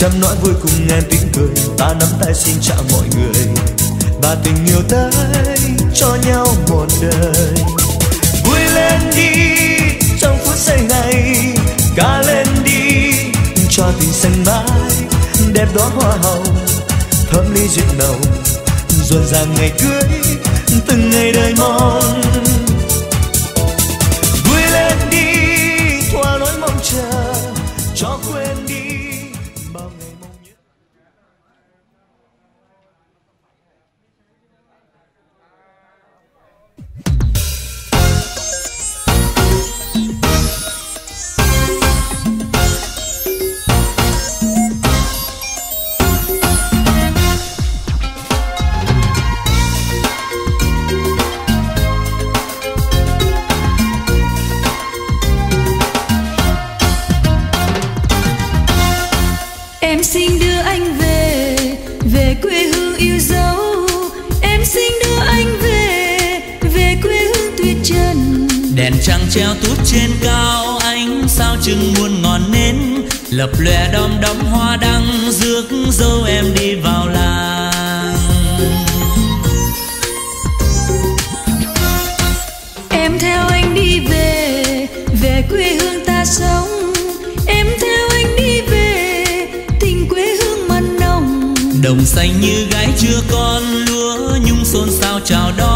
trăm nỗi vui cùng em tiếng cười, ta nắm tay xin chào mọi người. Và tình yêu tới cho nhau một đời. Vui lên đi trong phút giây này, ca lên đi cho tình xanh mãi, đẹp đóa hoa hồng, thơm ly rượu nồng rộn ràng ngày cưới, từng ngày đời mong. Treo tút trên cao ánh sao chừng muôn ngọn nến. Lập lòe đom đóm hoa đăng rước dâu em đi vào làng. Em theo anh đi về về quê hương ta sống. Em theo anh đi về tình quê hương mặn nồng. Đồng xanh như gái chưa con lúa nhung xôn xao chào đón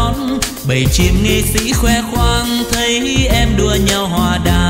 bầy chim nghệ sĩ khoe khoang thấy em đua nhau hòa đàm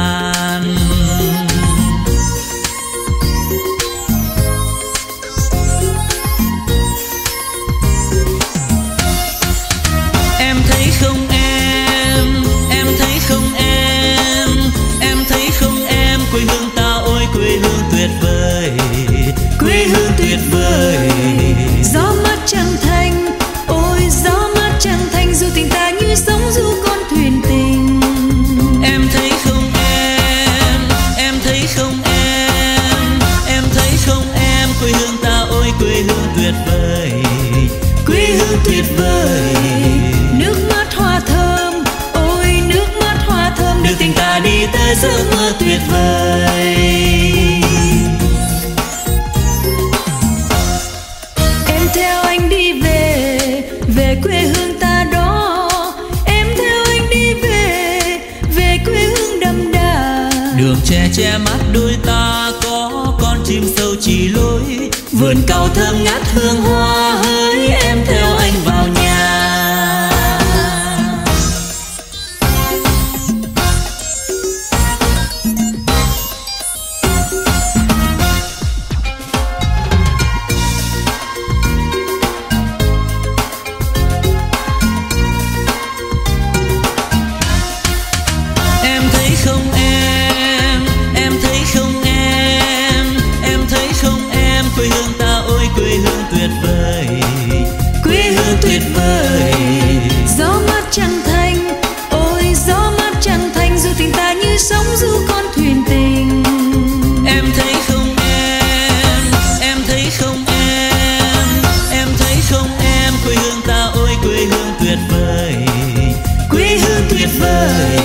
tuyệt vời.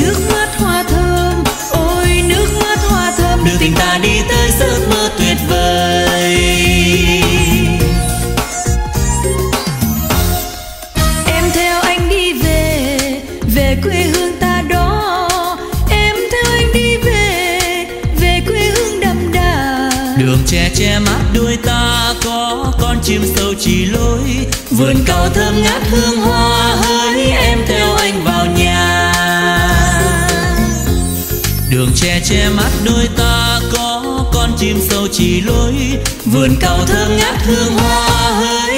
Nước mắt hoa thơm, Ôi, nước mắt hoa thơm, đưa tình ta đi tới giấc mơ tuyệt vời. Em theo anh đi về Về quê hương ta đó. Em theo anh đi về Về quê hương đậm đà. Đường che che mắt đôi ta có, con chim sâu chỉ lối, vườn cao thơm ngát hương hoa. Che mắt đôi ta có con chim sâu chỉ lối, vườn cao thơm ngát hương hoa hơi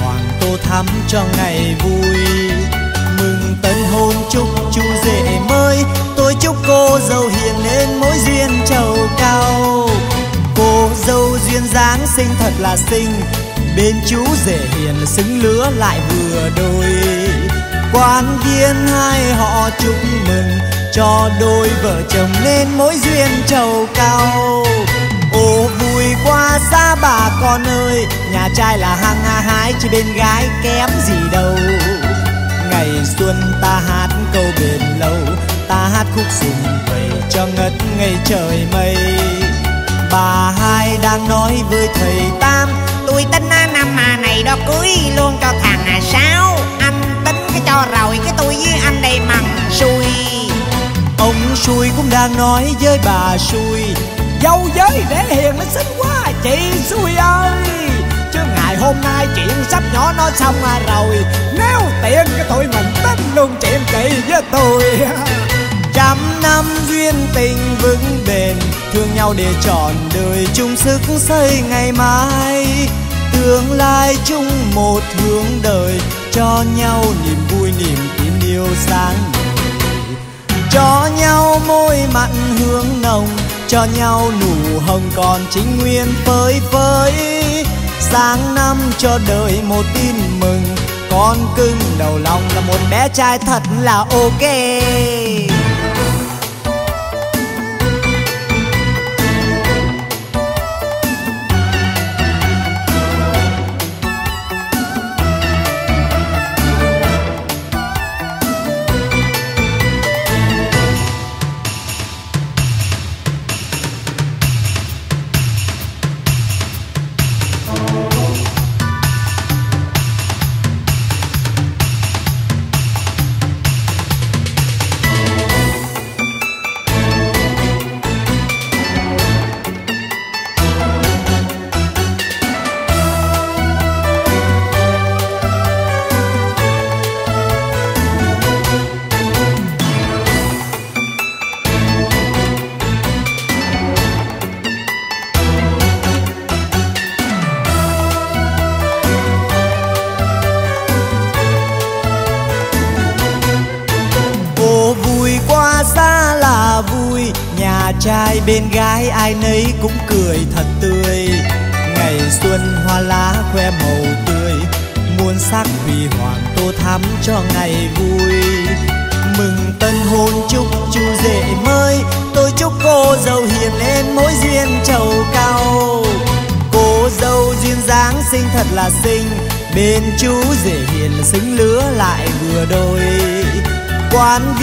hoàng tô thắm cho ngày vui. Mừng tân hôn chúc chú rể mới, tôi chúc cô dâu hiền lên mối duyên trầu cao. Cô dâu duyên dáng xinh thật là xinh, bên chú rể hiền xứng lứa lại vừa đôi. Quan viên hai họ chúc mừng, cho đôi vợ chồng nên mối duyên trầu cao. Ồ vui quá bà con ơi, nhà trai là hăng ha hái chứ bên gái kém gì đâu. Ngày xuân ta hát câu bền lâu, ta hát khúc sùng vầy cho ngất ngây trời mây. Bà hai đang nói với thầy tam, tôi tính năm mà này đó cưới luôn cho thằng à sáu. Anh tính cái cho rồi, cái tôi với anh đây mằng xui. Ông xui cũng đang nói với bà xui, dâu giới để hiền nó xinh quá chị xui ơi, chứ ngày hôm nay chuyện sắp nhỏ nó xong à rồi. Nếu tiện cái tụi mình tính luôn chuyện chị với tôi. Trăm năm duyên tình vững bền, thương nhau để trọn đời chung sức xây ngày mai. Tương lai chung một hướng đời, cho nhau niềm vui, niềm tin yêu sáng ngời. Cho nhau môi mặn hương nồng cho nhau nụ hồng còn chính nguyên phơi phới. Sáng năm cho đời một tin mừng, con cưng đầu lòng là một bé trai thật là ok.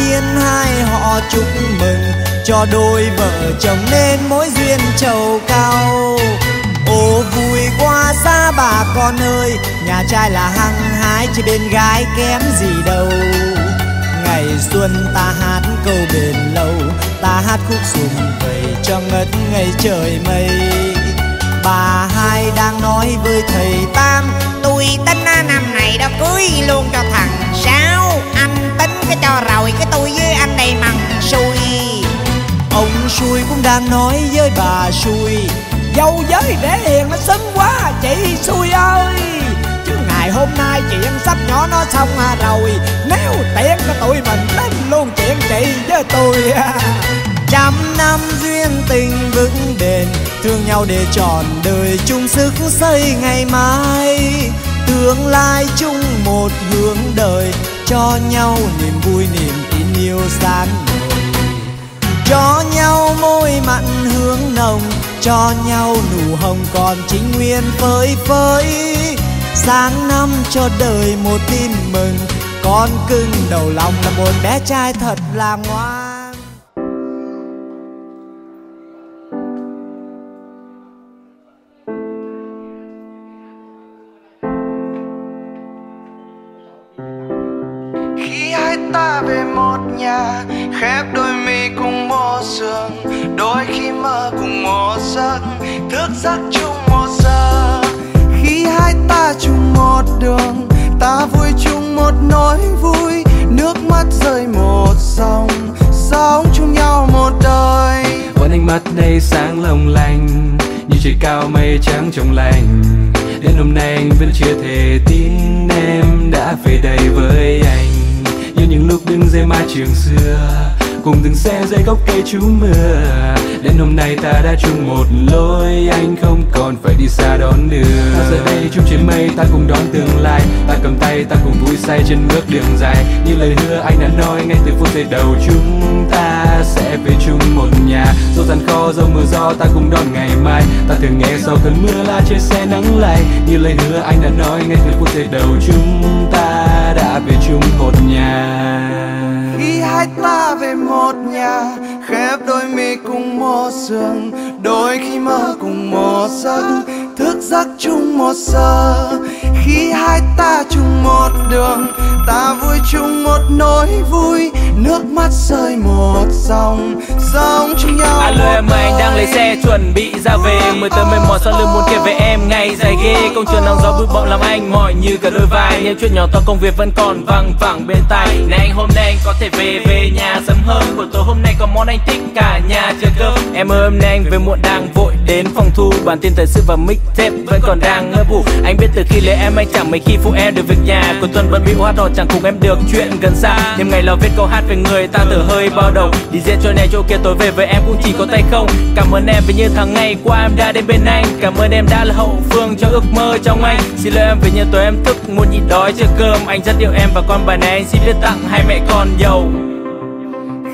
Tiên hai họ chúc mừng, cho đôi vợ chồng nên mối duyên trầu cao. Ồ vui qua xa bà con ơi, nhà trai là hăng hái chứ bên gái kém gì đâu. Ngày xuân ta hát câu bền lâu, ta hát khúc sùng vầy cho ngất ngây trời mây. Bà hai đang nói với thầy tam, tôi tính năm này đã cưới luôn cho thằng sa rồi cái tôi với anh đây mằng xui. Ông xui cũng đang nói với bà xui dâu giới để hiền nó xinh quá chị xui ơi. Chứ ngày hôm nay chuyện sắp nhỏ nó xong à rồi nếu tiện cái tụi mình tính luôn chuyện chị với tôi. Trăm năm duyên tình vững bền thương nhau để trọn đời chung sức xây ngày mai. Tương lai chung một hướng đời cho nhau niềm vui, niềm tin yêu sáng ngời cho nhau môi mặn hương nồng, cho nhau nụ hồng còn chính nguyên phơi phới. Sáng năm cho đời một tin mừng, con cưng đầu lòng là một bé trai thật là ngoan. Ta về một nhà, khép đôi mi cùng một giường đôi khi mơ cùng một giấc, thức giấc chung một giờ khi hai ta chung một đường, ta vui chung một nỗi vui. Nước mắt rơi một dòng, sống chung nhau một đời. Vẫn ánh mắt này sáng long lanh, như trời cao mây trắng trong lành. Đến hôm nay anh vẫn chưa thể tin em đã về đây với anh những lúc đứng dưới mái trường xưa cùng từng xe dưới gốc cây trú mưa. Đến hôm nay ta đã chung một lối, anh không còn phải đi xa đón đường ta giờ đây chung trên mây, ta cùng đón tương lai. Ta cầm tay, ta cùng vui say trên bước đường dài. Như lời hứa anh đã nói, ngay từ phút giây đầu chúng ta sẽ về chung một nhà. Dẫu gian khó dẫu mưa gió, ta cùng đón ngày mai. Ta thường nghe sau cơn mưa là trên xe nắng lay. Như lời hứa anh đã nói, ngay từ phút giây đầu chúng ta đã về chung một nhà khi hai ta về một nhà, khép đôi mi cùng một giường, đôi khi mơ cùng một giấc thức giấc chung một giờ. Khi hai ta chung một đường ta vui chung một nỗi vui. Nước mắt rơi một dòng sống chung nhau alo em ơi anh đang lấy xe chuẩn bị ra về. Mười tới mười mỏi sau lưng muốn kể về em ngày dài ghê. Công trường nắng gió bụi bặm làm anh mỏi như cả đôi vai. Những chuyện nhỏ to công việc vẫn còn văng vẳng bên tai. Này anh hôm nay anh có thể về về nhà sớm hơn. Buổi tối hôm nay có món anh thích cả nhà chờ cơm. Em ơi hôm nay anh về muộn đang vội đến phòng thu. Bản tin thời sự và mixtape vẫn còn đang ngơ vụ anh biết từ khi lấy em, anh chẳng mấy khi phụ em được việc nhà. Cuối tuần vẫn bị hoa đỏ, chẳng cùng em được chuyện gần xa. Đêm ngày lo viết câu hát về người ta thở hơi bao đầu đi diễn chỗ này chỗ kia, tối về với em cũng chỉ có tay không. Cảm ơn em vì như tháng ngày qua em đã đến bên anh. Cảm ơn em đã là hậu phương cho ước mơ trong anh. Xin lỗi em vì như tối em thức, muốn nhịn đói chưa cơm. Anh rất yêu em và con bài này anh xin viết tặng hai mẹ con giàu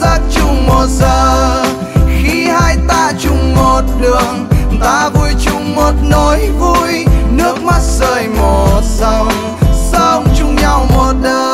giác giấc chung một giờ. Khi hai ta chung một đường, ta vui chung một nỗi vui. Nước mắt rơi một dòng, sống chung nhau một đời.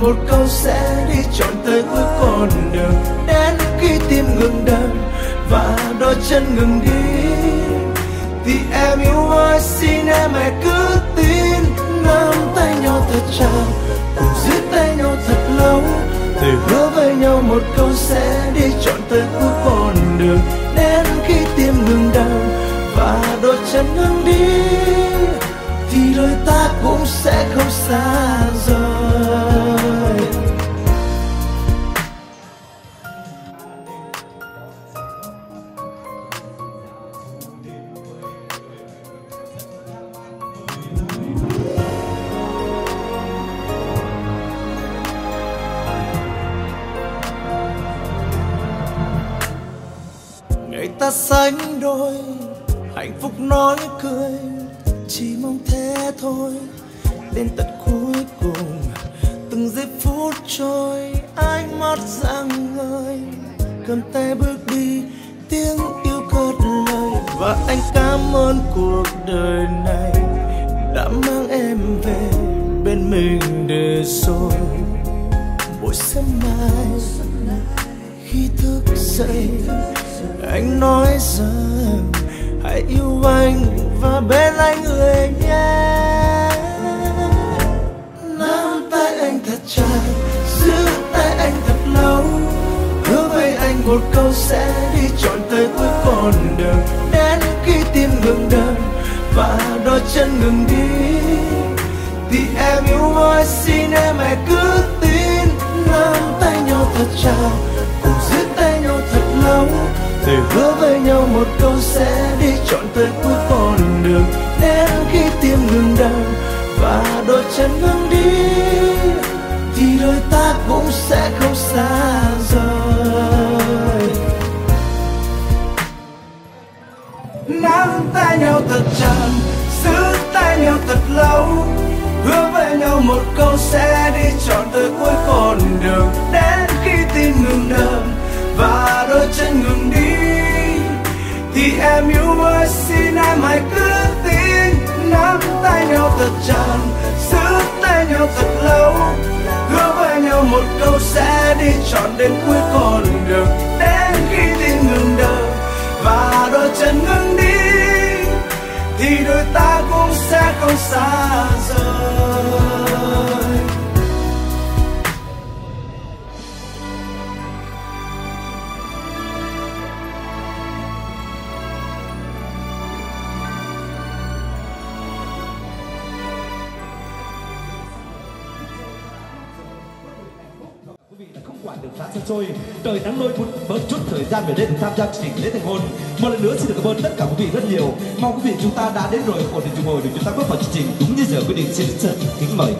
Một câu sẽ đi trọn tới cuối con đường. Đến khi tim ngừng đập và đôi chân ngừng đi, thì em yêu ơi, xin em hãy cứ tin nắm tay nhau thật chặt, cùng giữ tay nhau thật lâu. Thề hứa với nhau một câu sẽ đi trọn tới cuối con đường. Đến khi tim ngừng đau và đôi chân ngừng đi, Thì đôi ta cũng sẽ không xa rời. Sánh đôi, hạnh phúc nói cười, chỉ mong thế thôi. Đến tận cuối cùng, từng giây phút trôi, ánh mắt rạng ngời. Cầm tay bước đi, tiếng yêu cất lời. Và anh cảm ơn cuộc đời này, đã mang em về bên mình để rồi. Buổi sớm mai, khi thức dậy anh nói rằng hãy yêu anh và bên anh người nhé. Nắm tay anh thật chặt, giữ tay anh thật lâu. Hứa với anh một câu sẽ đi trọn tới cuối con đường. Đến khi tim ngừng đập và đôi chân ngừng đi, thì em yêu ơi, xin em hãy cứ tin. Nắm tay nhau thật chặt, cùng giữ tay nhau thật lâu để hứa với nhau một câu sẽ đi chọn tới cuối con đường. Đến khi tim ngừng đập và đôi chân ngừng đi Thì đôi ta cũng sẽ không xa rời. Nắm tay nhau thật chặt, giữ tay nhau thật lâu. Hứa với nhau một câu sẽ đi chọn tới cuối con đường. Đến khi tim ngừng đập và đôi chân ngừng đi, thì em yêu ơi xin em hãy cứ tin. Nắm tay nhau thật chặt, giữ tay nhau thật lâu. Hứa với nhau một câu sẽ đi trọn đến cuối con đường. Đến khi tim ngừng đập và đôi chân ngừng đi, thì đôi ta cũng sẽ không xa rời. khá xa xôi đời nắng nôi muốn bớt chút thời gian về đây để tham gia chương trình lễ thành hôn. Một lần nữa xin được cảm ơn tất cả quý vị rất nhiều. Mong quý vị chúng ta đã đến rồi, ổn định chúng ngồi để chúng ta bước vào chương trình đúng như giờ quy định xin chân kính mời.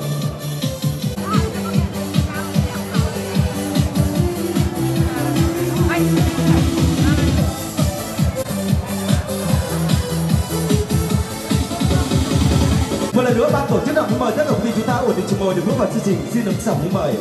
Một lần nữa ban tổ chức đồng mời tất cả quý vị chúng ta ổn định chúng ngồi để bước vào chương trình. Xin được sẵn mời.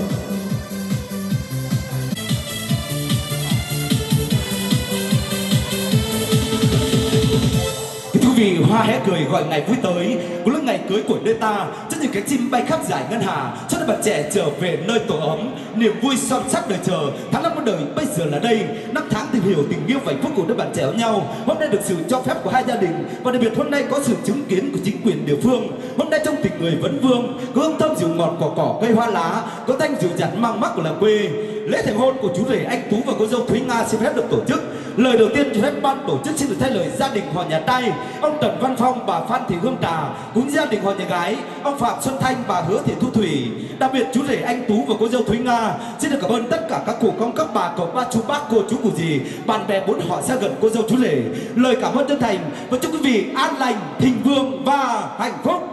Hoa hé cười gọi ngày vui tới. Cũng là ngày cưới của nơi ta, Rất những cánh chim bay khắp giải ngân hà, Cho đôi bạn trẻ trở về nơi tổ ấm. Niềm vui son sắc đời chờ, Tháng năm muôn đời bây giờ là đây. Năm tháng tìm hiểu tình yêu và hạnh phúc của đôi bạn trẻ nhau. Hôm nay được sự cho phép của hai gia đình, Và đặc biệt hôm nay có sự chứng kiến của chính quyền địa phương. Hôm nay trong tình người vẫn vương, Có hương thơm dịu ngọt cỏ cỏ cây hoa lá, Có thanh dịu nhạt mang mắt của làng quê. Lễ thành hôn của chú rể anh Tú và cô dâu Thúy Nga xin phép được tổ chức. Lời đầu tiên cho phép ban tổ chức xin được thay lời gia đình họ nhà trai Ông Trần Văn Phong, bà Phan Thị Hương Trà Cũng gia đình họ nhà gái. Ông Phạm Xuân Thanh, bà Hứa Thị Thu Thủy. Đặc biệt chú rể anh Tú và cô dâu Thúy Nga. Xin được cảm ơn tất cả các cụ công các bà cậu ba chú bác cô chú cụ gì Bạn bè bốn họ xa gần cô dâu chú rể. Lời cảm ơn chân thành Và chúc quý vị an lành, thịnh vượng và hạnh phúc.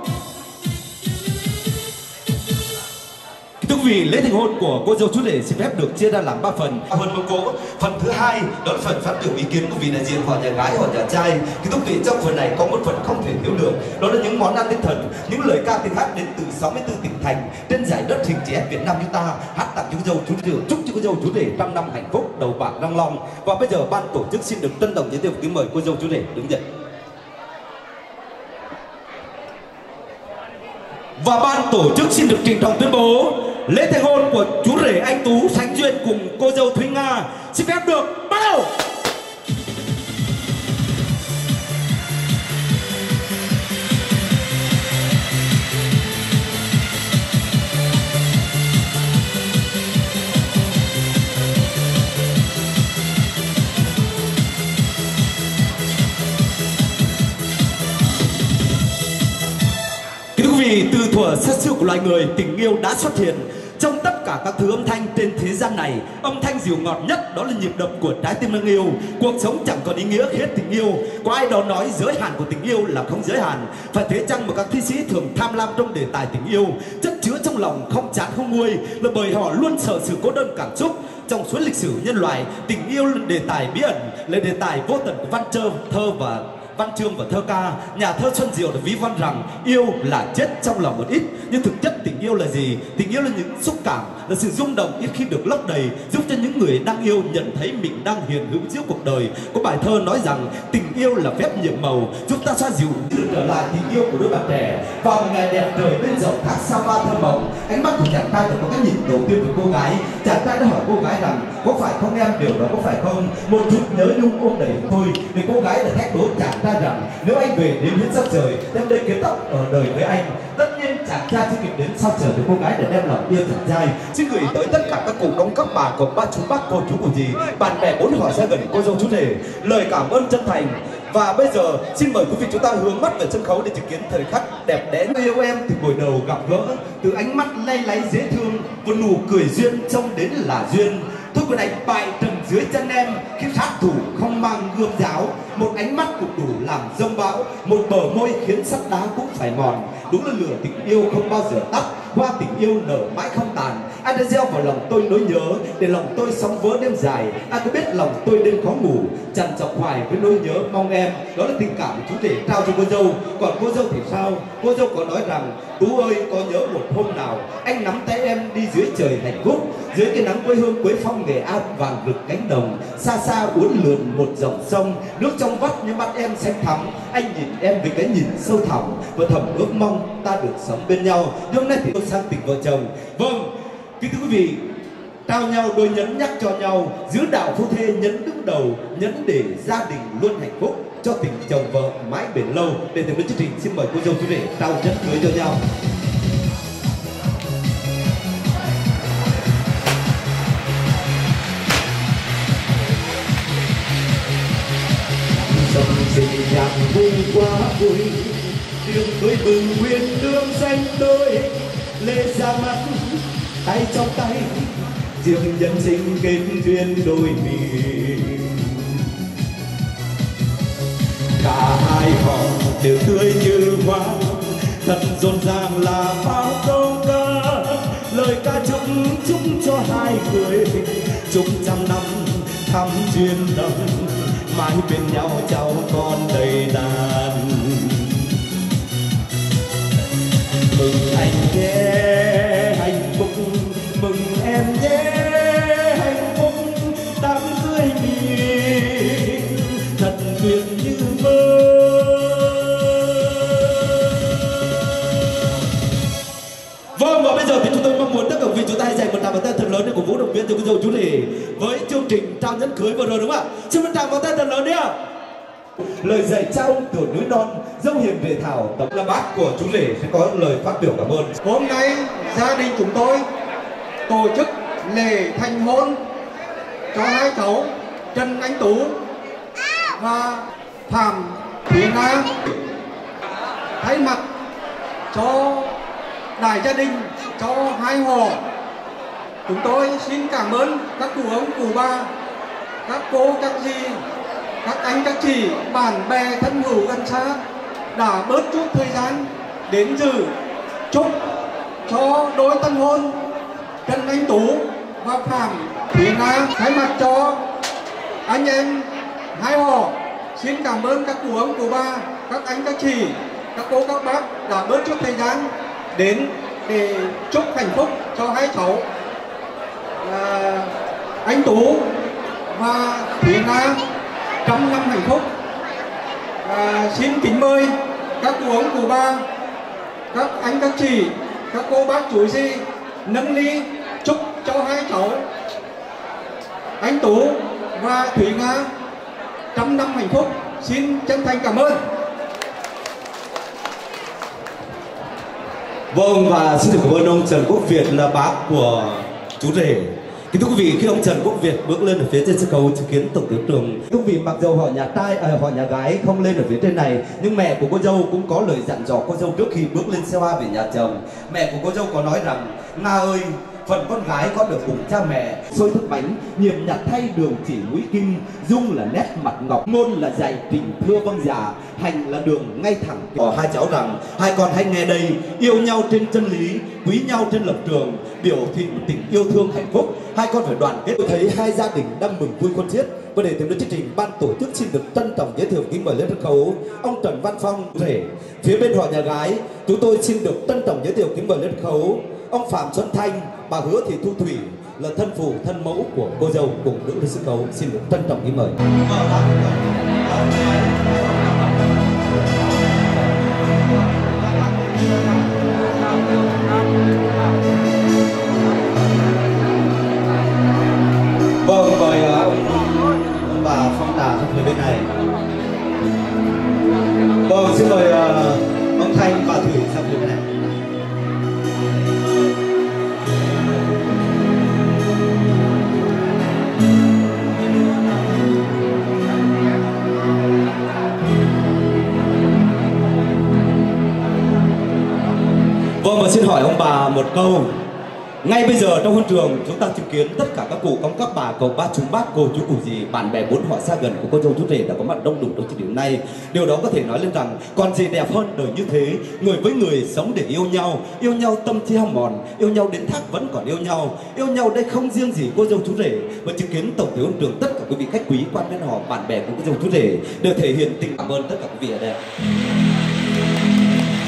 Vị, lễ thành hôn của cô dâu chú rể xin phép được chia ra làm 3 phần. Phần một cố, phần thứ hai đó là phần phát biểu ý kiến của vị đại diện họ nhà gái, họ nhà trai. Thì thưa quý vị, trong phần này có một phần không thể thiếu được, đó là những món ăn tinh thần, những lời ca tiếng hát đến từ 64 tỉnh thành trên giải đất hình chữ Việt Nam chúng ta hát tặng cho cô dâu chú rể, chúc cho cô dâu chú rể trăm năm hạnh phúc, đầu bạc răng long. Và bây giờ ban tổ chức xin được trân trọng giới thiệu kính mời cô dâu chú rể đứng dậy. Và ban tổ chức xin được trình trọng tuyên bố lễ thành hôn của chú rể anh Tú Sánh Duyên cùng cô dâu Thúy Nga xin phép được bắt đầu. Vì từ thuở xa xưa của loài người, tình yêu đã xuất hiện trong tất cả các thứ âm thanh trên thế gian này. Âm thanh dịu ngọt nhất đó là nhịp đập của trái tim đang yêu. Cuộc sống chẳng còn ý nghĩa hết tình yêu. Có ai đó nói giới hạn của tình yêu là không giới hạn. Phải thế chăng mà các thi sĩ thường tham lam trong đề tài tình yêu, chất chứa trong lòng không chán không nguôi là bởi họ luôn sợ sự cô đơn cảm xúc. Trong suốt lịch sử nhân loại, tình yêu là đề tài bí ẩn, là đề tài vô tận của văn thơ thơ và văn chương và thơ ca. Nhà thơ xuân diệu đã ví von rằng yêu là chết trong lòng một ít, nhưng thực chất tình yêu là gì? Tình yêu là những xúc cảm, là sự rung động ít khi được lấp đầy, giúp cho những người đang yêu nhận thấy mình đang hiện hữu giữa cuộc đời. Có bài thơ nói rằng, tình yêu là phép nhiệm màu, giúp ta xoa dịu được trở lại tình yêu của đôi bạn trẻ. Vào một ngày đẹp trời bên dòng thác sao ba thơ mộng, ánh mắt của chàng trai đã có cái nhìn đầu tiên với cô gái. Chàng trai đã hỏi cô gái rằng có phải không em? Điều đó có phải không? Một chút nhớ nhung ôm đầy tôi vì cô gái đã thách đố chàng ta rằng, nếu anh về đến hết sắp trời đem đây kiến tóc ở đời với anh. Tất nhiên chàng trai chưa kịp đến sau trời với cô gái để đem lòng yêu thật dai xin gửi tới tất cả các cụ công các bà của ba chú bác, cô chú của gì bạn bè bốn họ ra gần cô dâu chú rể. Lời cảm ơn chân thành. Và bây giờ, xin mời quý vị chúng ta hướng mắt về sân khấu để chứng kiến thời khắc đẹp đẽ. Yêu em từ buổi đầu gặp gỡ, từ ánh mắt lay láy dễ thương, một nụ cười duyên trông đến là duyên tôi còn đánh bại trần dưới chân em khi sát thủ không mang gươm giáo. Một ánh mắt cũng đủ làm dông bão, một bờ môi khiến sắt đá cũng phải mòn. Đúng là lửa tình yêu không bao giờ tắt hoa tình yêu nở mãi không tàn. Anh đã gieo vào lòng tôi nỗi nhớ, để lòng tôi sóng vỡ đêm dài. Anh có biết lòng tôi đêm khó ngủ, trằn trọc hoài với nỗi nhớ mong em. Đó là tình cảm chú rể trao cho cô dâu. Còn cô dâu thì sao? Cô dâu có nói rằng, tú ơi, có nhớ một hôm nào, anh nắm tay em đi dưới trời hạnh phúc. Dưới cái nắng quê hương quế phong nghệ an vàng rực cánh đồng, xa xa uốn lượn một dòng sông. Nước trong vắt như mắt em xanh thắm, anh nhìn em với cái nhìn sâu thẳm. Và thầm ước mong ta được sống bên nhau. Nhưng hôm nay thì tôi sang tình vợ chồng. Vâng kính thưa quý vị, trao nhau đôi nhấn nhắc cho nhau, giữ đạo phu thê nhấn đứng đầu nhấn để gia đình luôn hạnh phúc cho tình chồng vợ mãi bền lâu. Để ถึง đến chương trình, xin mời cô dâu chú rể trao nhẫn cưới cho nhau. Dòng nhạc vui quá vui, tiếng tôi bừng nguyên đường xanh đôi Lê ra mắt tay trong tay, riêng nhân sinh kết duyên đôi mình cả hai họ đều tươi như hoa, thật rộn ràng là bao câu ca. Lời ca chúc chúc cho hai người chúc trăm năm thắm duyên đồng mãi bên nhau cháu con đầy đàn mừng anh nhé hạnh phúc mừng em nhé hạnh phúc đám cưới mình thật tuyệt như mơ Vâng và bây giờ thì chúng tôi mong muốn tất cả quý vị chúng ta hãy dành một tràng pháo tay thật lớn để cổ vũ động viên cho cô dâu chú rể với chương trình trao nhẫn cưới vừa rồi, đúng không ạ? Xin một tràng pháo tay thật lớn đi ạ. Lời dạy cha ông từ núi non, dâu hiền về thảo tập là bác của chú rể sẽ có lời phát biểu cảm ơn. Hôm nay gia đình chúng tôi tổ chức lễ thành hôn cho hai cháu Trần Anh Tú và Phạm Thúy Nga thay mặt cho đại gia đình cho hai họ chúng tôi xin cảm ơn các cụ ông cụ bà các cô các dì các anh, các chị, bạn bè, thân hữu, gần xa, đã bớt chút thời gian đến dự chúc cho đôi tân hôn Trần Anh Tú và Phạm Thúy Na. Thay mặt cho anh em hai họ, xin cảm ơn các cụ ông, cụ bà, các anh, các chị, các cô các bác đã bớt chút thời gian đến để chúc hạnh phúc cho hai cháu là anh Tú và Thúy Na trăm năm hạnh phúc. À, xin kính mời các cụ ông cụ bà các anh các chị các cô bác chú gì nâng ly chúc cho hai cháu anh Tú và thủy Nga trăm năm hạnh phúc. Xin chân thành cảm ơn. Vâng và xin được cảm ơn ông Trần Quốc Việt là bác của chú rể. Kính thưa quý vị, khi ông Trần Quốc Việt bước lên ở phía trên sân khấu chứng kiến tổng tướng trường, thưa quý vị mặc dù họ nhà trai, à, họ nhà gái không lên ở phía trên này, nhưng mẹ của cô dâu cũng có lời dặn dò cô dâu trước khi bước lên xe hoa về nhà chồng. Mẹ của cô dâu có nói rằng, Nga ơi, phần con gái con được cùng cha mẹ, xôi thức bánh nhiệm nhặt thay đường chỉ mũi kim, dung là nét mặt ngọc, ngôn là dạy tình thưa vâng giả hành là đường ngay thẳng. Có hai cháu rằng, hai con hãy nghe đây, yêu nhau trên chân lý, quý nhau trên lập trường, biểu thị tình yêu thương hạnh phúc. Hai con phải đoàn kết. Tôi thấy hai gia đình đang mừng vui con thiết và để tìm đến chương trình, ban tổ chức xin được trân trọng giới thiệu kính mời lên sân khấu, ông Trần Văn Phong rể phía bên họ nhà gái. Chúng tôi xin được trân trọng giới thiệu kính mời lên sân khấu, ông Phạm Xuân Thanh bà Hứa Thị Thu Thủy là thân phụ, thân mẫu của cô dâu cùng nữ lên sân khấu xin được trân trọng kính mời. Vâng mời ông ông bà phong đà sang phía bên này. Vâng xin mời à, ông thanh, bà thủy sang phía bên này. Và xin hỏi ông bà một câu. Ngay bây giờ trong huân trường, chúng ta chứng kiến tất cả các cụ ông, các bà, cậu ba chúng bác, cô, chú, cụ gì, bạn bè bốn họ xa gần của cô dâu chú rể đã có mặt đông đủ trong thời điểm này điều đó có thể nói lên rằng còn gì đẹp hơn đời như thế, người với người sống để yêu nhau yêu nhau tâm trí hao mòn yêu nhau đến thác vẫn còn yêu nhau yêu nhau đây không riêng gì cô dâu chú rể và chứng kiến tổng thể huân trường tất cả quý vị khách quý quan bên họ, bạn bè của cô dâu chú rể đều thể hiện tình cảm ơn tất cả quý vị ở đây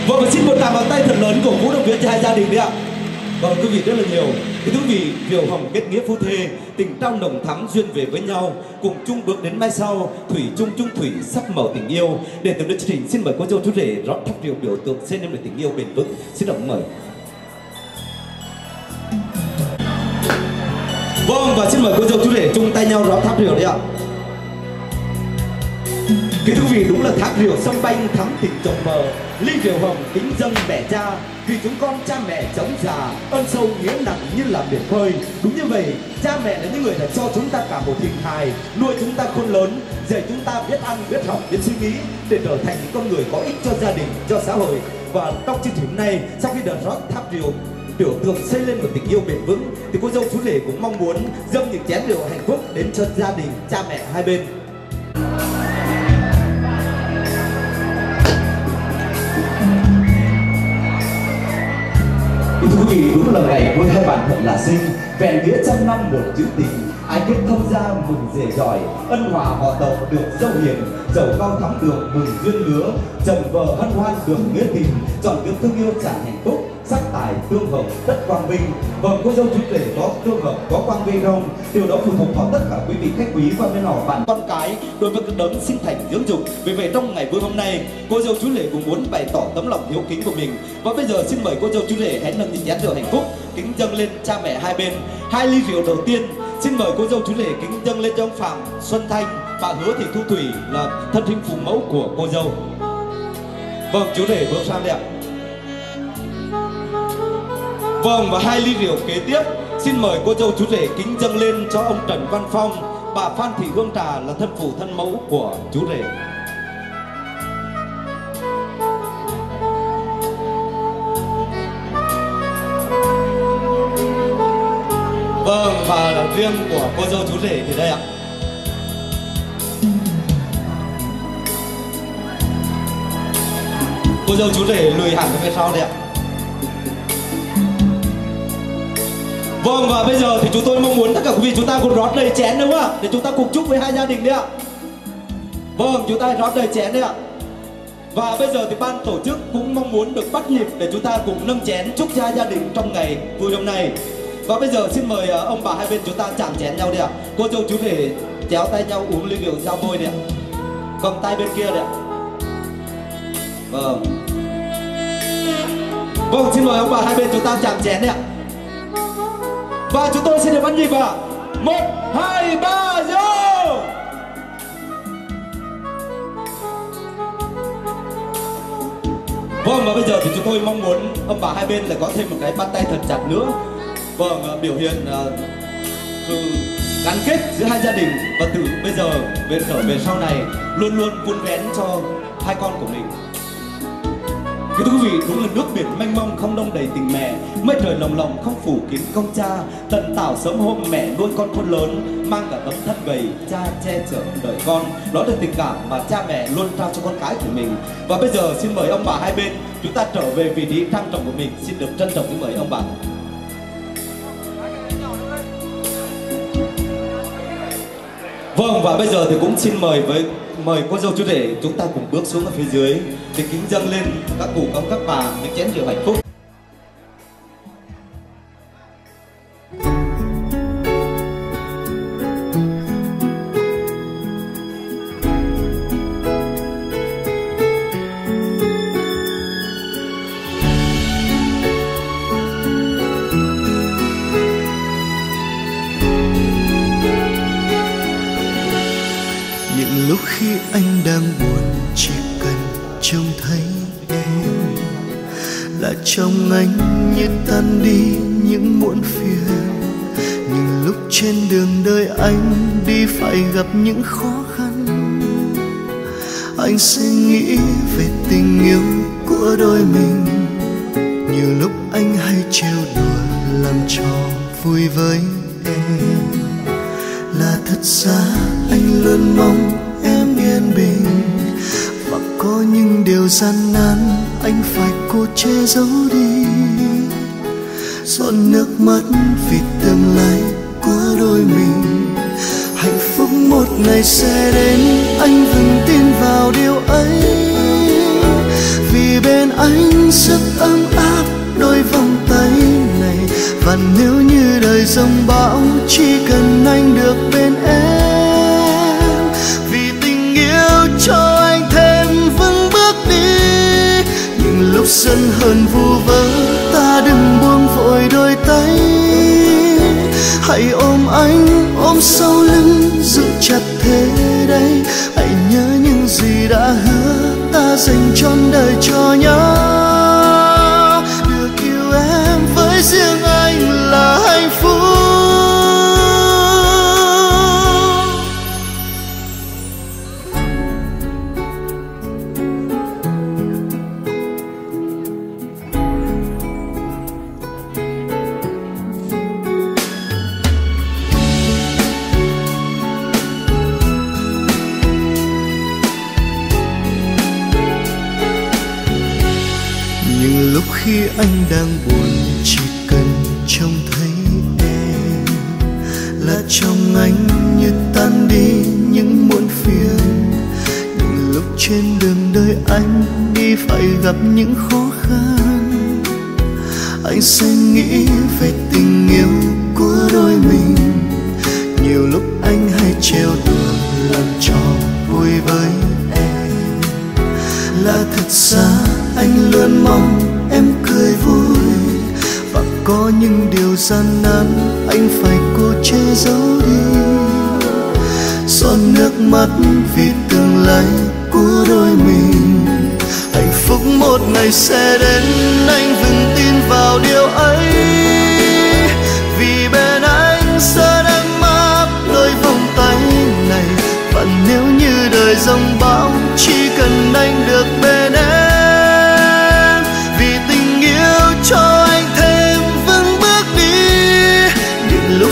Vâng và xin một tràng vào tay thật lớn của vũ động viên cho hai gia đình đi ạ. Vâng quý vị rất là nhiều. Thưa quý vị, Kiều Hồng kết nghĩa phu thê, tình trong đồng thắm duyên về với nhau, cùng chung bước đến mai sau, thủy chung chung thủy sắc màu tình yêu. Để từ đến chương trình xin mời cô dâu chú rể rót thắp điều biểu tượng xây nên một tình yêu bền vững. Xin động mời. Vâng và xin mời cô dâu chú rể chung tay nhau rót thắp điều đi ạ. Kính thưa quý vị, đúng là thác rượu sông banh thắm tình rộng mờ Ly rượu hồng kính dâng mẹ cha Vì chúng con cha mẹ chống già Ơn sâu nghĩa nặng như là biển khơi. Đúng như vậy, cha mẹ là những người đã cho chúng ta cả một hình hài Nuôi chúng ta khôn lớn Dạy chúng ta biết ăn, biết học, biết suy nghĩ Để trở thành những con người có ích cho gia đình, cho xã hội. Và trong chương trình này, sau khi đợt rót thác rượu biểu tượng xây lên một tình yêu bền vững thì cô dâu chú rể cũng mong muốn dâng những chén rượu hạnh phúc đến cho gia đình cha mẹ hai bên. Thưa quý vị đúng là ngày của hai bạn thật là xinh. Vẹn nghĩa trăm năm một chữ tình, ai kết thông gia mừng rể giỏi. Ân hòa họ tộc được dâu hiền, giàu cao thắm được mừng duyên lứa chồng vợ hân hoan được nghĩa tình, chọn kiếp thương yêu chẳng hạnh phúc tài, tương hợp rất quang vinh. Vâng cô dâu chú rể có tương hợp, có quang vinh không? Điều đó phụ thuộc vào tất cả quý vị khách quý và bên họ. Bạn, con cái, đối với cái đấng sinh thành dưỡng dục. Vì vậy, trong ngày vui hôm nay, cô dâu chú rể cũng muốn bày tỏ tấm lòng hiếu kính của mình. Và bây giờ xin mời cô dâu chú rể hãy nâng những chén rượu hạnh phúc, kính dâng lên cha mẹ hai bên. Hai ly rượu đầu tiên, xin mời cô dâu chú rể kính dâng lên cho ông phạm xuân thanh. Bà hứa thị thu thủy là thân hình phụ mẫu của cô dâu. Vâng chú rể bước sang đẹp Vâng và hai ly rượu kế tiếp. Xin mời cô dâu chú rể kính dâng lên cho ông Trần Văn Phong. Bà Phan Thị Hương Trà là thân phụ thân mẫu của chú rể. Vâng và là riêng của cô dâu chú rể thì đây ạ. Cô dâu chú rể lùi hẳn về sau đây ạ. Vâng và bây giờ thì chúng tôi mong muốn tất cả quý vị chúng ta cùng rót đầy chén đúng không ạ? Để chúng ta cùng chúc với hai gia đình đi ạ. Vâng, chúng ta rót đầy chén đi ạ. Và bây giờ thì ban tổ chức cũng mong muốn được bắt nhịp để chúng ta cùng nâng chén chúc cho gia đình trong ngày vui hôm nay. Và bây giờ xin mời à, ông bà hai bên chúng ta chạm chén nhau đi ạ. Cô dâu chú rể chéo tay nhau uống ly rượu giao môi đi ạ. Cầm tay bên kia đi ạ. Vâng. Vâng, xin mời ông bà hai bên chúng ta chạm chén đi ạ. Và chúng tôi sẽ được bắt nhịp ạ. Một, hai, ba, vô Vâng và bây giờ thì chúng tôi mong muốn ông bà hai bên lại có thêm một cái bắt tay thật chặt nữa. Vâng, à, biểu hiện uh, sự gắn kết giữa hai gia đình Và từ bây giờ về trở về sau này luôn luôn vun vén cho hai con của mình thưa quý vị, đúng là nước biển mênh mông không đông đầy tình mẹ. Mây trời lồng lộng không phủ kín công cha. Tận tảo sớm hôm mẹ nuôi con khôn lớn Mang cả tấm thân gầy, cha che chở đời con. Đó là tình cảm mà cha mẹ luôn trao cho con cái của mình. Và bây giờ xin mời ông bà hai bên Chúng ta trở về vị trí trang trọng của mình. Xin được trân trọng kính mời ông bà. Vâng và bây giờ thì cũng xin mời với mời cô dâu chú rể chúng ta cùng bước xuống ở phía dưới. Để kính dâng lên các cụ ông các bà, những chén rượu hạnh phúc. Lúc khi anh đang buồn, chỉ cần trông thấy em là trong anh như tan đi những muộn phiền. Nhưng lúc trên đường đời anh đi phải gặp những khó khăn, anh sẽ nghĩ về tình yêu của đôi mình. Nhiều lúc anh hay trêu đùa, làm trò vui với em. Là thật ra anh luôn mong bình. Và có những điều gian nan anh phải cố che giấu đi. Giọt nước mắt vì tương lai của đôi mình. Hạnh phúc một ngày sẽ đến, anh vững tin vào điều ấy. Vì bên anh rất ấm áp đôi vòng tay này. Và nếu như đời dòng bão chỉ cần anh được bên em những sân vu vơ, ta đừng buông vội đôi tay. Hãy ôm anh, ôm sau lưng, giữ chặt thế đây. Hãy nhớ những gì đã hứa, ta dành trọn đời cho nhau.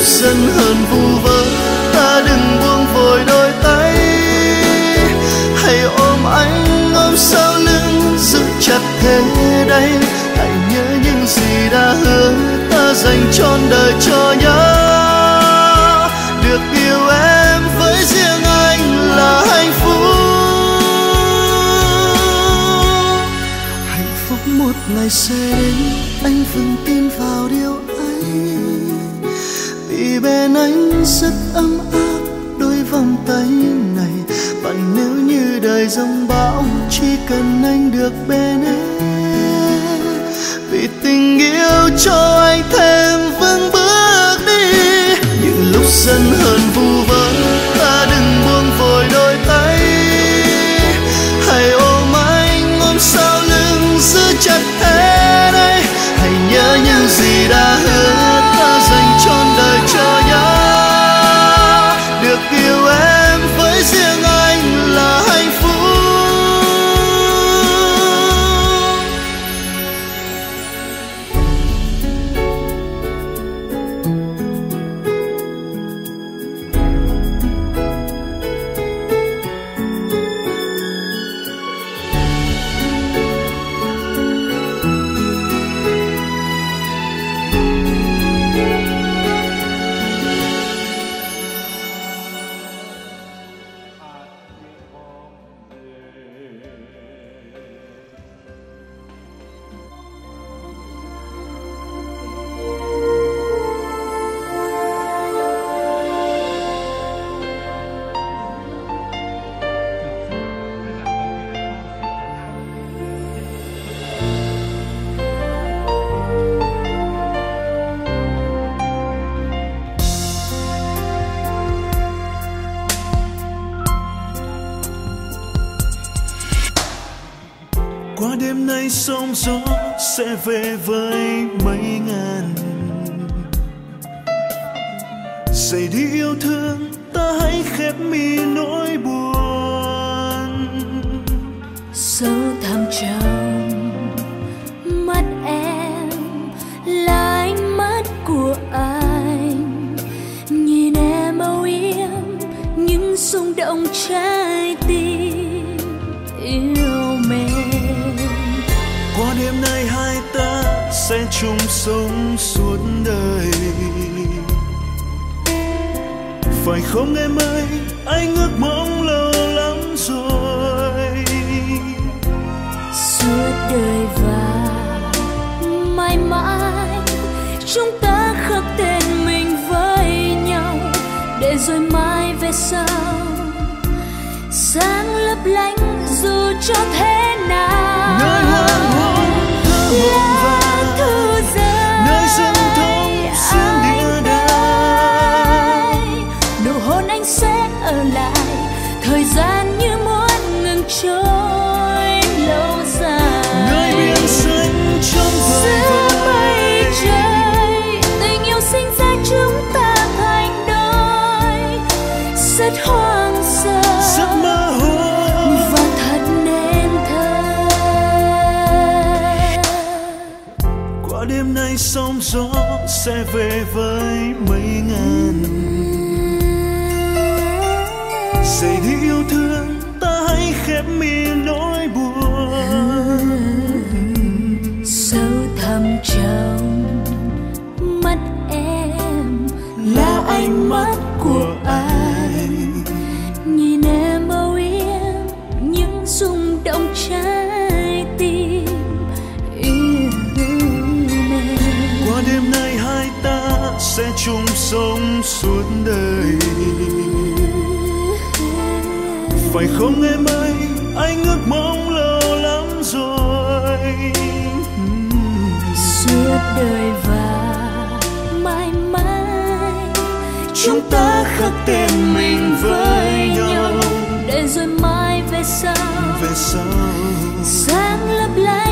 Sân hờn vu vơ, ta đừng buông vội đôi tay. Hãy ôm anh, ôm sau lưng, giữ chặt thế đây. Hãy nhớ những gì đã hứa, ta dành trọn đời cho nhau. Được yêu em với riêng anh là hạnh phúc. Hạnh phúc một ngày sẽ đến, anh vững tin vào điều bên anh rất ấm áp đôi vòng tay này. Bạn nếu như đời giông bão, chỉ cần anh được bên em. Vì tình yêu cho anh thêm vững bước đi. Những lúc sân hờn vu vơ, ta đừng buông vội đôi tay. Hãy ôm anh, ôm sau lưng giữ chặt thế đây hãy nhớ những gì đã hứa sẽ về với mây. Phải không em ơi anh ước mong lâu lắm rồi. Suốt đời và mãi mãi, chúng ta khắc tên mình với nhau. Để rồi mai về sau, sáng lấp lánh dù cho thế gió sẽ về với phải không em ơi? Anh ước mong lâu lắm rồi. Suốt đời và mãi mãi chúng ta khắc tên mình với nhau. Để rồi mai về sau về sau. Sáng lấp lánh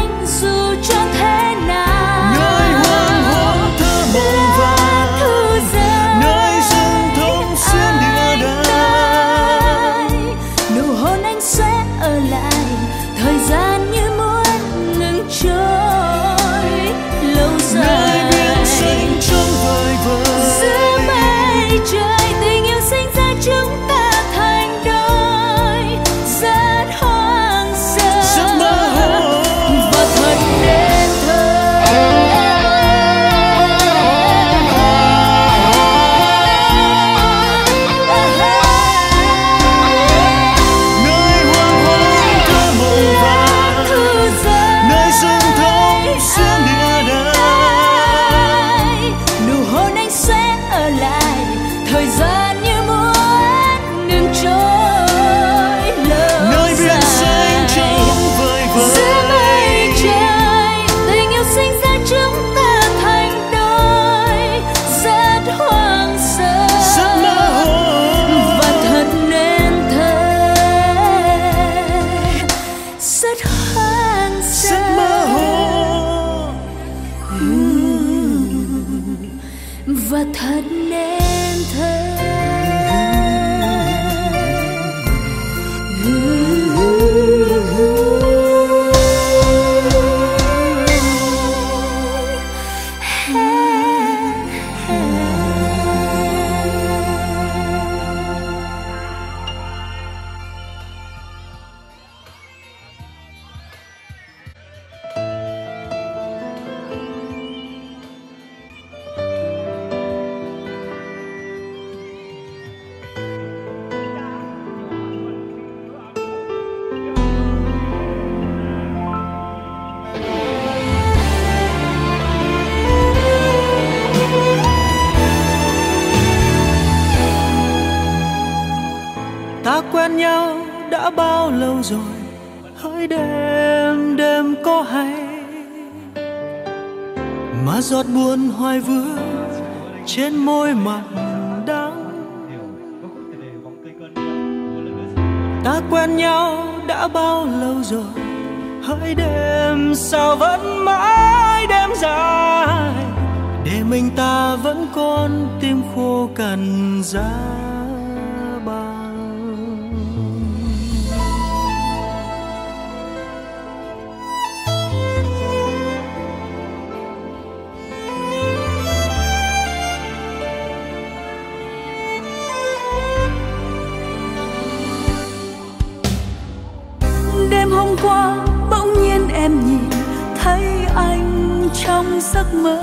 mơ.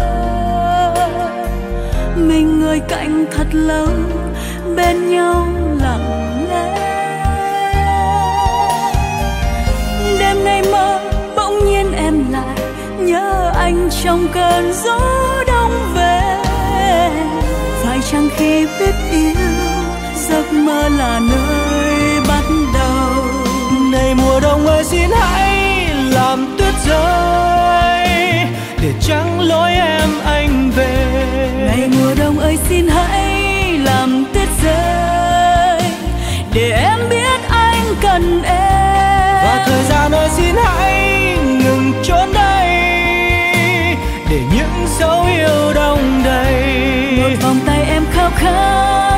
Mình người cạnh thật lâu, bên nhau lặng lẽ. Đêm nay mơ, bỗng nhiên em lại, nhớ anh trong cơn gió đông về. Phải chăng khi biết yêu, giấc mơ là nơi bắt đầu? Này mùa đông ơi, xin hãy làm tuyết rơi trắng lối em anh về. Ngày mùa đông ơi xin hãy làm tuyết rơi để em biết anh cần em. Và thời gian ơi xin hãy ngừng trốn đây để những dấu yêu đông đầy. Một vòng tay em khao khát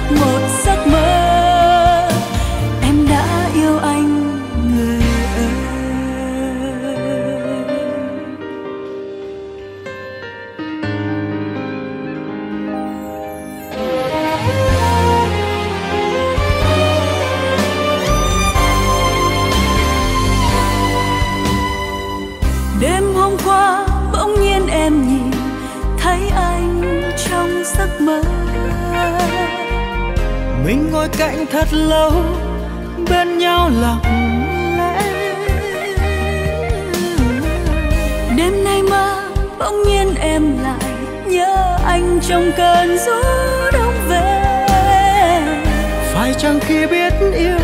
hôm qua bỗng nhiên em nhìn thấy anh trong giấc mơ. Mình ngồi cạnh thật lâu, bên nhau lặng lẽ. Đêm nay mơ, bỗng nhiên em lại nhớ anh trong cơn gió đông về. Phải chăng khi biết yêu,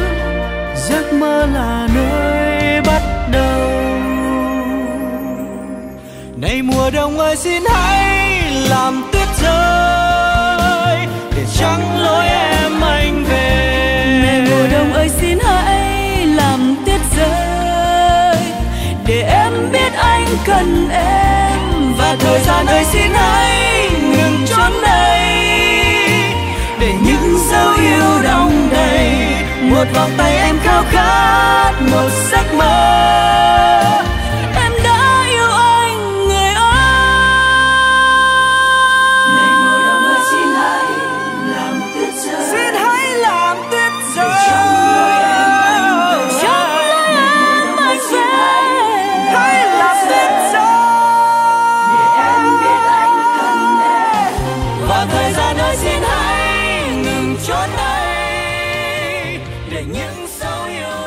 giấc mơ là nơi này mùa đông ơi, xin hãy làm tuyết rơi để trắng lối em anh về. Này mùa đông ơi, xin hãy làm tuyết rơi để em biết anh cần em. Và thời gian ơi, xin hãy ngừng trốn đây để những dấu yêu đong đầy. Một vòng tay em khao khát, một giấc mơ